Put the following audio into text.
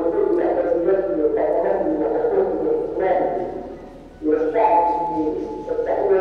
وكل أسئلته وقومه وحقوق الإسلام والشعب التقوى